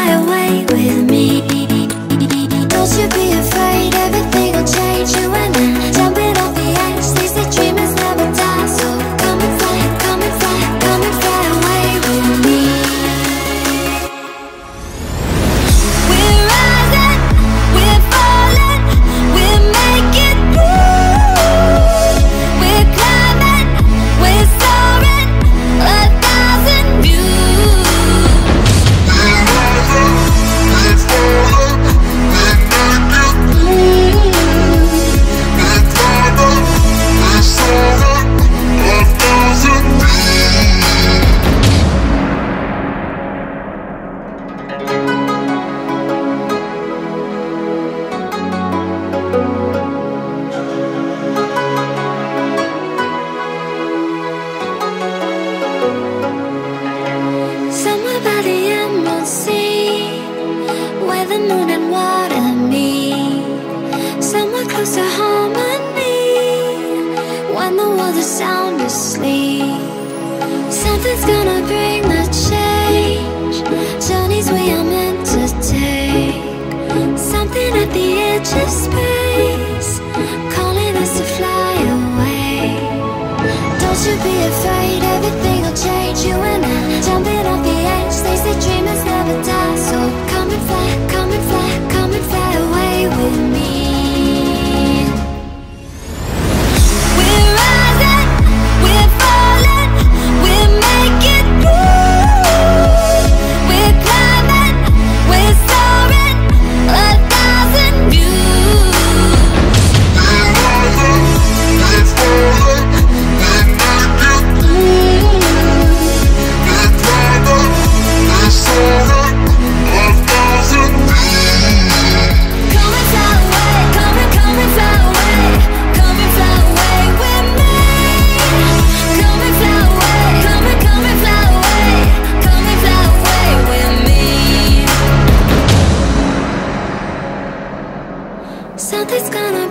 fly away with me. the moon and water me somewhere close to harmony when the world is sound asleep. Something's gonna bring the change.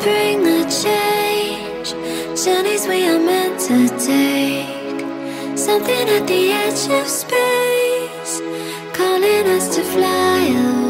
bring the change. Journeys we are meant to take. Something at the edge of space, calling us to fly away.